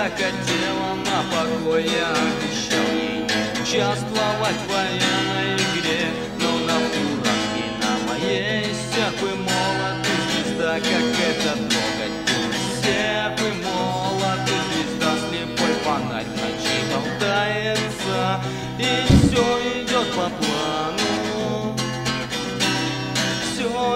захотела на покое Обещал ей участвовать в военной игре. Но на фурах на моей сяпы и молот и звезда, как этот ноготь. Сяпы и молот и звезда, слепой фонарь ночи болтается И все идет по плану. Все